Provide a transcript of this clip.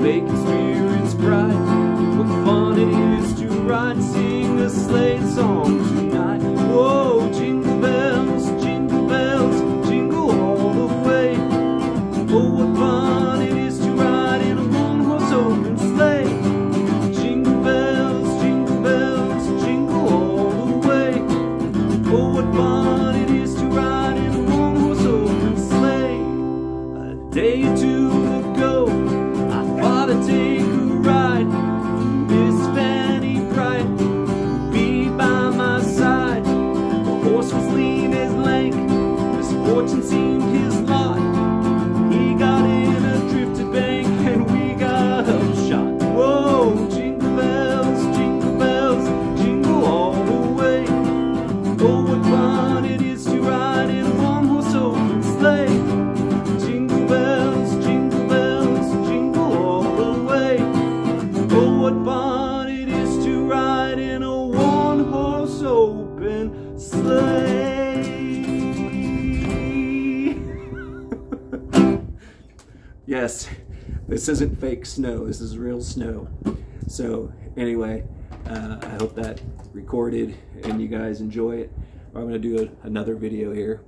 making spirits bright. What fun it is to ride and sing a sleigh song tonight. Whoa, jingle bells, jingle bells, jingle all the way. Oh, what fun it is to ride in a one-horse open sleigh. Jingle bells, jingle bells, jingle all the way. Oh, what fun open sleigh. yes, this isn't fake snow. This is real snow. So anyway, uh, I hope that recorded and you guys enjoy it. I'm gonna do a, another video here